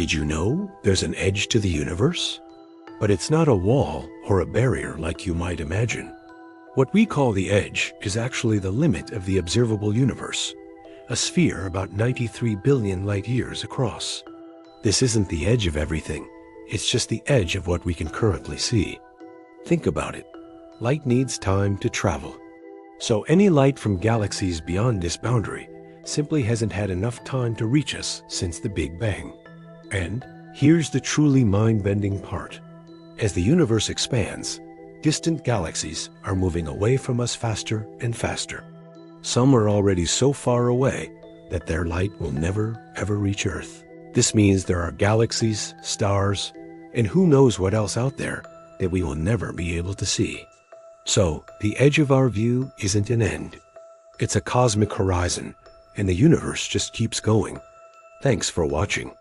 Did you know there's an edge to the universe? But it's not a wall or a barrier like you might imagine. What we call the edge is actually the limit of the observable universe, a sphere about 93 billion light years across. This isn't the edge of everything, it's just the edge of what we can currently see. Think about it. Light needs time to travel. So any light from galaxies beyond this boundary simply hasn't had enough time to reach us since the Big Bang. And here's the truly mind-bending part. As the universe expands, distant galaxies are moving away from us faster and faster. Some are already so far away that their light will never, ever reach Earth. This means there are galaxies, stars, and who knows what else out there that we will never be able to see. So, the edge of our view isn't an end. It's a cosmic horizon, and the universe just keeps going. Thanks for watching.